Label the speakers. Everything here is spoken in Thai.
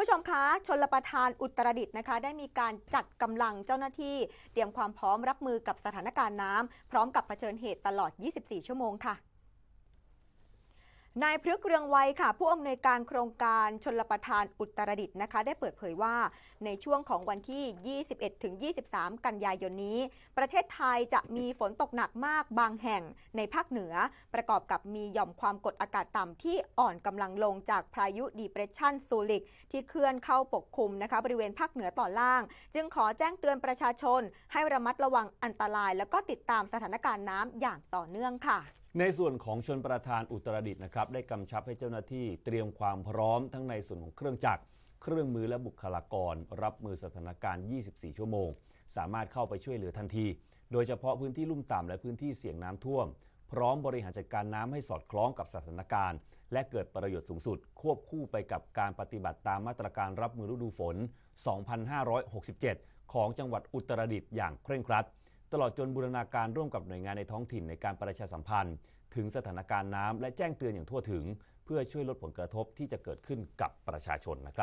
Speaker 1: ผู้ชมคะชนรประทานอุตรดิตถ์นะคะ ได้มีการจัดกำลังเจ้าหน้าที่ เตรียมความพร้อมรับมือกับสถานการณ์น้ำพร้อมกับเผชิญเหตุตลอด 24 ชั่วโมงค่ะ นายพฤกษ์เรืองไวยค่ะ ผู้อำนวยการโครงการชนลประทานอุตรดิตถ์นะคะ ได้เปิดเผยว่าในช่วงของวันที่ 21 ถึง 23 กันยายนนี้ ประเทศไทยจะมีฝนตกหนักมากบางแห่งในภาคเหนือ ประกอบกับมีหย่อมความกดอากาศต่ำที่อ่อนกำลังลงจากพายุดีเพรสชันซูลิก ที่เคลื่อนเข้าปกคลุมนะคะ บริเวณภาคเหนือตอนล่าง จึงขอแจ้งเตือนประชาชน ให้ระมัดระวังอันตราย แล้วก็ติดตามสถานการณ์น้ำอย่างต่อเนื่องค่ะ
Speaker 2: ในส่วนของชนประธานอุตรดิตถ์นะครับได้กำชับให้เจ้าหน้าที่เตรียมความพร้อมทั้งในส่วนของเครื่องจักร เครื่องมือและบุคลากร รับมือสถานการณ์ 24 ชั่วโมง สามารถเข้าไปช่วยเหลือทันที โดยเฉพาะพื้นที่ลุ่มต่ำและพื้นที่เสี่ยงน้ำท่วม พร้อมบริหารจัดการน้ำให้สอดคล้องกับสถานการณ์ และเกิดประโยชน์สูงสุด ควบคู่ไปกับการปฏิบัติตามมาตรการรับมือฤดูฝน 2567 ของจังหวัดอุตรดิตถ์อย่างเคร่งครัด ตลอดจนบูรณาการร่วมกับหน่วยงานในท้องถิ่นในการประชาสัมพันธ์ ถึงสถานการณ์น้ำและแจ้งเตือนอย่างทั่วถึง เพื่อช่วยลดผลกระทบที่จะเกิดขึ้นกับประชาชนนะครับ